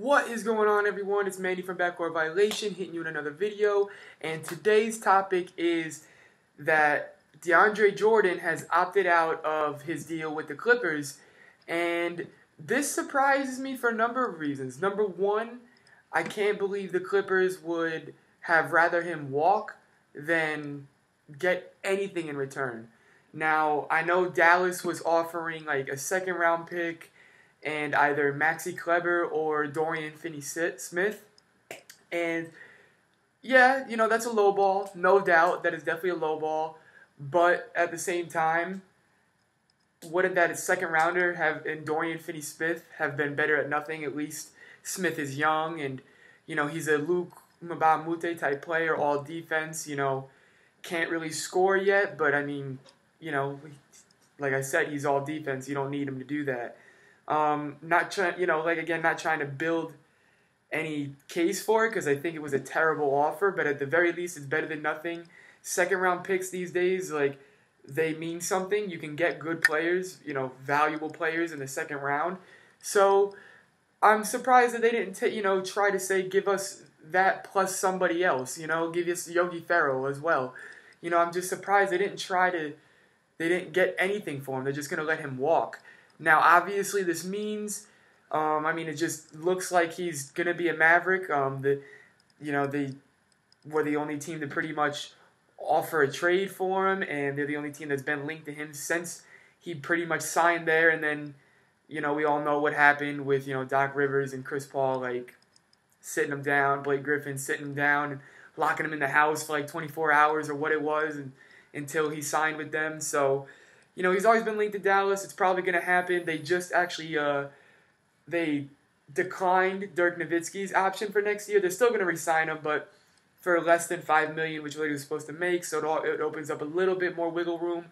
What is going on everyone? It's Mandy from Backcourt Violation hitting you in another video and today's topic is that DeAndre Jordan has opted out of his deal with the Clippers and this surprises me for a number of reasons. Number one, I can't believe the Clippers would have rather him walk than get anything in return. Now, I know Dallas was offering like a second round pick and either Maxi Kleber or Dorian Finney-Smith. And yeah, you know, that's a low ball, no doubt. That is definitely a low ball. But at the same time, wouldn't that second rounder have and Dorian Finney Smith have been better at nothing? At least Smith is young and you know he's a Luc Moute type player, all defense. You know, can't really score yet, but I mean, you know, like I said, he's all defense. You don't need him to do that. Um, not trying, you know, like again, not trying to build any case for it because I think it was a terrible offer, but at the very least, it's better than nothing. Second round picks these days, like they mean something. You can get good players, you know, valuable players in the second round. So I'm surprised that they didn't, t- you know, try to say give us that plus somebody else, you know, give us Yogi Ferrell as well. You know, I'm just surprised they didn't try to, they didn't get anything for him. They're just gonna let him walk. Now, obviously, this means, um, I mean, it just looks like he's going to be a Maverick. Um, the, you know, they were the only team to pretty much offer a trade for him, and they're the only team that's been linked to him since he pretty much signed there. And then, you know, we all know what happened with you know Doc Rivers and Chris Paul, like sitting him down, Blake Griffin sitting him down and locking him in the house for like 24 hours or what it was, and until he signed with them. So you know, he's always been linked to Dallas. It's probably going to happen. They just actually uh, they declined Dirk Nowitzki's option for next year. They're still going to resign him, but for less than five million, which he was supposed to make. So it, all, it opens up a little bit more wiggle room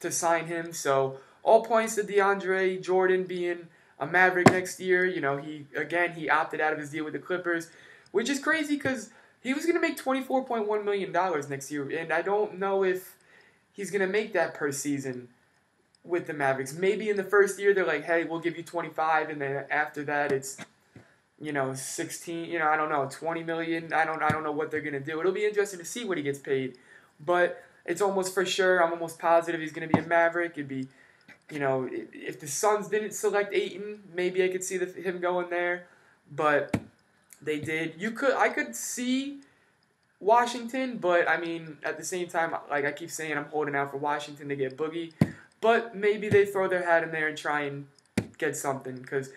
to sign him. So all points to DeAndre Jordan being a Maverick next year. You know, he again he opted out of his deal with the Clippers, which is crazy because he was going to make twenty four point one million dollars next year, and I don't know if he's going to make that per season with the Mavericks. Maybe in the first year they're like, "Hey, we'll give you 25," and then after that it's you know 16. You know, I don't know, 20 million. I don't I don't know what they're gonna do. It'll be interesting to see what he gets paid, but it's almost for sure. I'm almost positive he's gonna be a Maverick. It'd be you know, if the Suns didn't select Ayton, maybe I could see the, him going there, but they did. You could I could see Washington, but I mean, at the same time, like I keep saying, I'm holding out for Washington to get Boogie. But maybe they throw their hat in there and try and get something because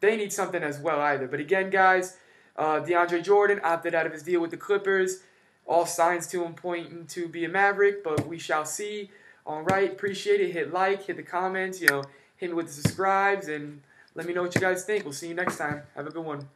they need something as well either. But again, guys, uh, DeAndre Jordan opted out of his deal with the Clippers. All signs to him pointing to be a Maverick, but we shall see. All right, appreciate it. Hit like, hit the comments, you know, hit me with the subscribes, and let me know what you guys think. We'll see you next time. Have a good one.